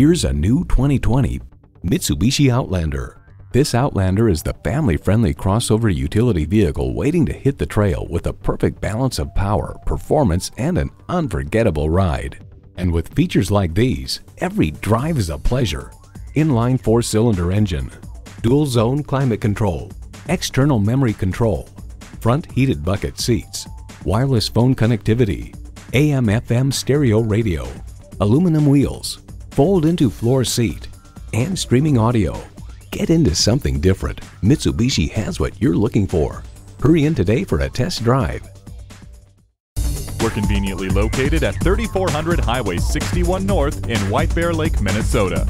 Here's a new 2020 Mitsubishi Outlander. This Outlander is the family-friendly crossover utility vehicle waiting to hit the trail with a perfect balance of power, performance, and an unforgettable ride. And with features like these, every drive is a pleasure. Inline four-cylinder engine, dual zone climate control, external memory control, front heated bucket seats, wireless phone connectivity, AM FM stereo radio, aluminum wheels, fold into floor seat, and streaming audio. Get into something different. Mitsubishi has what you're looking for. Hurry in today for a test drive. We're conveniently located at 3400 Highway 61 North in White Bear Lake, Minnesota.